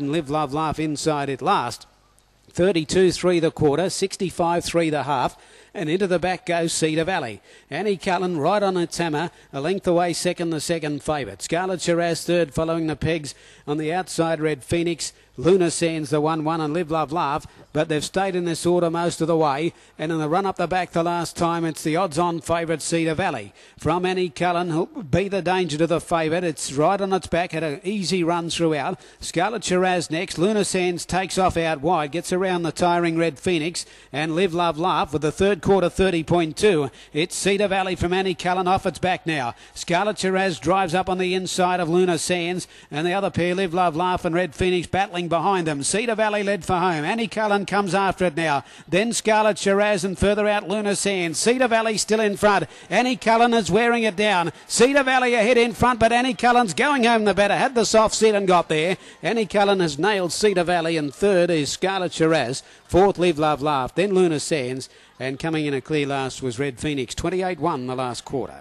Live, Love, Laugh inside it last. 32 3 the quarter, 65 3 the half, and into the back goes Cedar Valley. Annie Cullen right on its hammer, a length away second, the second favourite. Scarlet Shiraz third, following the pegs on the outside. Red Phoenix, Luna Sands the 1 1, and Live, Love, Laugh. But they've stayed in this order most of the way, and in the run up the back the last time, it's the odds on favourite Cedar Valley. From Annie Cullen, who'll be the danger to the favourite. It's right on its back, had an easy run throughout. Scarlet Shiraz next. Luna Sands takes off out wide, gets around the tiring Red Phoenix, and Live, Love, Laugh with the third quarter 30.2. It's Cedar Valley from Annie Cullen off its back now. Scarlet Shiraz drives up on the inside of Luna Sands, and the other pair, Live, Love, Laugh, and Red Phoenix battling behind them. Cedar Valley led for home. Annie Cullen comes after it now. Then Scarlet Shiraz and further out Luna Sands. Cedar Valley still in front. Annie Cullen is wearing it down. Cedar Valley ahead in front, but Annie Cullen's going home the better. Had the soft seat and got there. Annie Cullen has nailed Cedar Valley, and third is Scarlet Shiraz. Fourth, Live, Love, Laugh. Then Luna Sands. And coming in a clear last was Red Phoenix. 28 1 the last quarter.